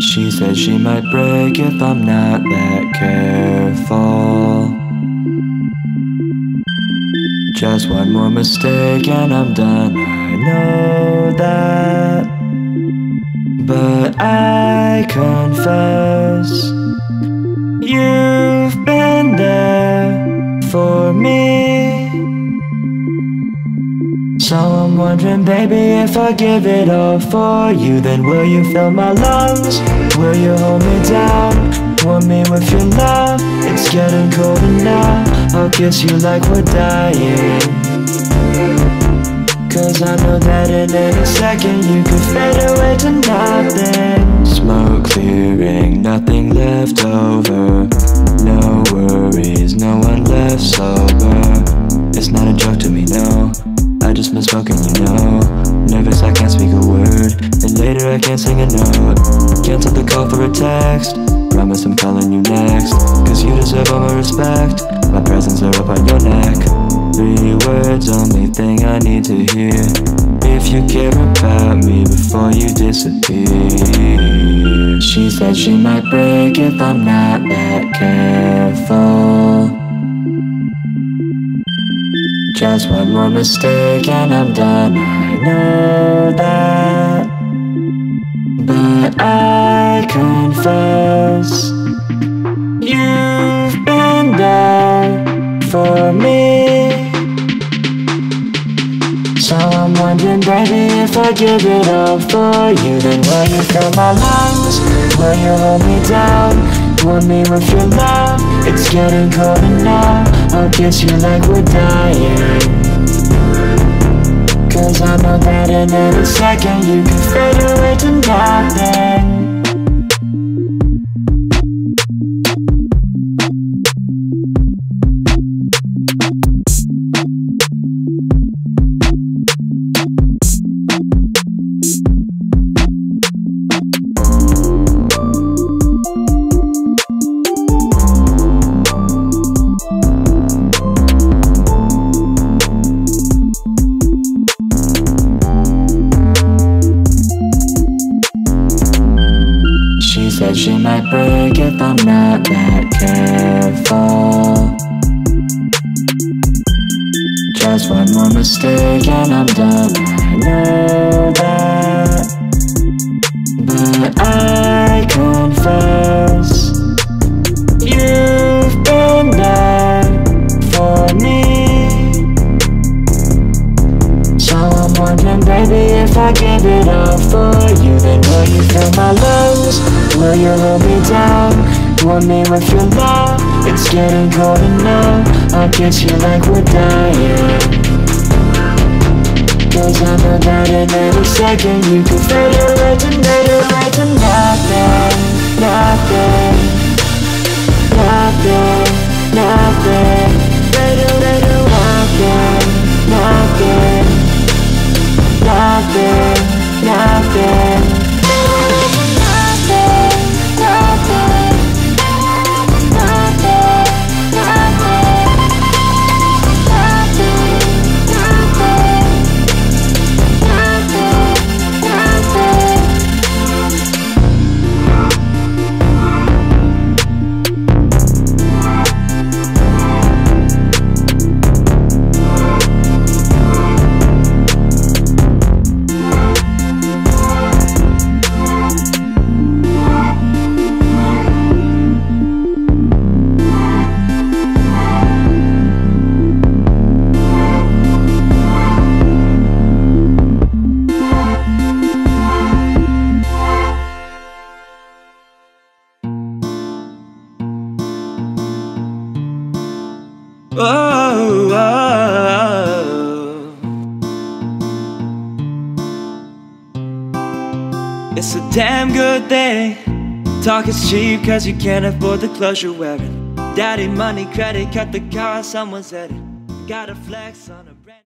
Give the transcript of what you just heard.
She said she might break if I'm not that careful. Just one more mistake and I'm done, I know that. But I confess, Wondering, baby, if I give it all for you, then will you fill my lungs? Will you hold me down? Want me with your love? It's getting colder now. I'll kiss you like we're dying. Cause I know that in any second you could fade away Smoking, you know. Nervous, I can't speak a word. And later I can't sing a note Cancel the call for a text. Promise I'm calling you next. Cause you deserve all my respect. My presents are up on your neck. Three words, only thing I need to hear. If you care about me before you disappear. She said she might break if I'm not that careful just one more mistake and I'm done, I know that But I confess You've been there for me So I'm wondering, baby, if I give it all for you Then will you fill my lungs? Will you hold me down? Want me with your love? It's getting colder now. I'll kiss you like we're dying. Cause I know that in any second you can fade away to nothing She she might break if I'm not that careful. Just one more mistake and I'm done, I know that. But I confess You've been there for me. So I'm wondering, baby, if I give it all for you Then will you fill my lungs? Will you hold me down? Want me with your love? It's getting colder now I'll kiss you like we're dying. Cause I know that in any second. You can fade away to fade away to nothing. Nothing. Nothing. Nothing Ah. It's a damn good thing. Talk is cheap cause you can't afford the clothes you're wearing. Daddy money, credit, cut the car, someone's headed. Gotta flex on a